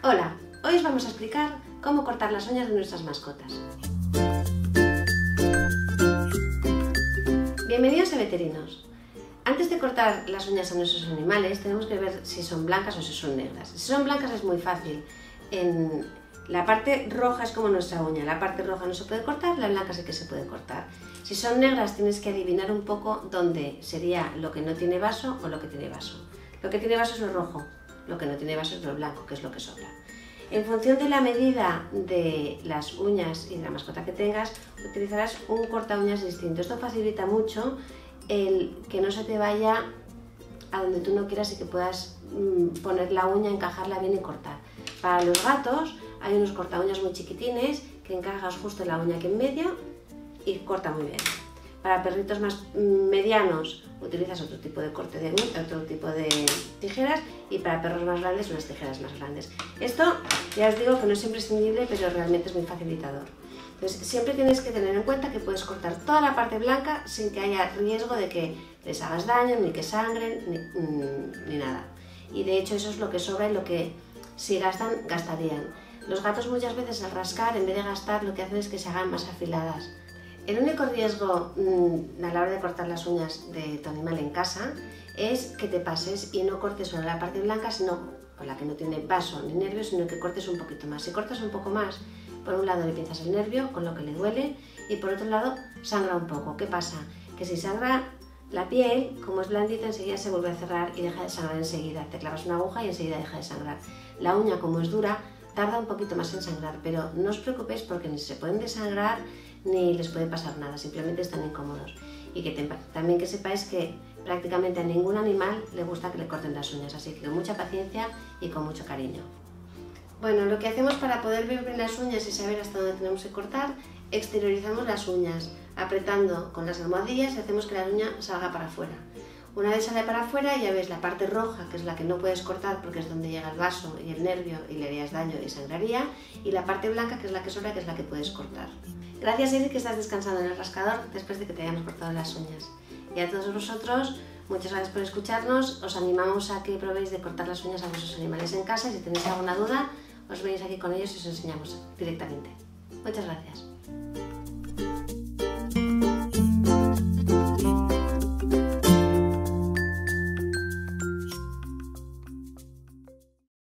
Hola, hoy os vamos a explicar cómo cortar las uñas de nuestras mascotas. Bienvenidos a Veterinos. Antes de cortar las uñas a nuestros animales tenemos que ver si son blancas o si son negras. Si son blancas es muy fácil. En la parte roja es como nuestra uña, la parte roja no se puede cortar, la blanca sí que se puede cortar. Si son negras tienes que adivinar un poco dónde sería lo que no tiene vaso o lo que tiene vaso. Lo que tiene vaso es lo rojo, lo que no tiene vaso es lo blanco, que es lo que sobra. En función de la medida de las uñas y de la mascota que tengas, utilizarás un corta uñas distinto. Esto facilita mucho el que no se te vaya a donde tú no quieras y que puedas mm, poner la uña, encajarla bien y cortar. Para los gatos hay unos corta uñas muy chiquitines que encajas justo la uña que en medio y corta muy bien. Para perritos más medianos utilizas otro tipo de corte de otro tipo de tijeras y para perros más grandes unas tijeras más grandes. Esto ya os digo que no es imprescindible, pero realmente es muy facilitador. Entonces, siempre tienes que tener en cuenta que puedes cortar toda la parte blanca sin que haya riesgo de que les hagas daño, ni que sangren, ni, mm, ni nada. Y de hecho eso es lo que sobra y lo que si gastan, gastarían. Los gatos muchas veces al rascar, en vez de gastar, lo que hacen es que se hagan más afiladas. El único riesgo mm, a la hora de cortar las uñas de tu animal en casa es que te pases y no cortes solo la parte blanca, sino con la que no tiene vaso ni nervio, sino que cortes un poquito más. Si cortas un poco más, por un lado le pinzas el nervio, con lo que le duele, y por otro lado sangra un poco. ¿Qué pasa? Que si sangra la piel, como es blandita, enseguida se vuelve a cerrar y deja de sangrar enseguida. Te clavas una aguja y enseguida deja de sangrar. La uña, como es dura, tarda un poquito más en sangrar, pero no os preocupéis porque ni se pueden desangrar ni les puede pasar nada, simplemente están incómodos. Y que también que sepáis que prácticamente a ningún animal le gusta que le corten las uñas, así que con mucha paciencia y con mucho cariño. Bueno, lo que hacemos para poder ver bien las uñas y saber hasta dónde tenemos que cortar, exteriorizamos las uñas, apretando con las almohadillas y hacemos que la uña salga para afuera. Una vez sale para afuera ya ves la parte roja, que es la que no puedes cortar porque es donde llega el vaso y el nervio y le harías daño y sangraría, y la parte blanca, que es la que sobra, que es la que puedes cortar. Gracias Eric que estás descansando en el rascador después de que te hayamos cortado las uñas. Y a todos vosotros, muchas gracias por escucharnos. Os animamos a que probéis de cortar las uñas a vuestros animales en casa y si tenéis alguna duda, os venís aquí con ellos y os enseñamos directamente. Muchas gracias.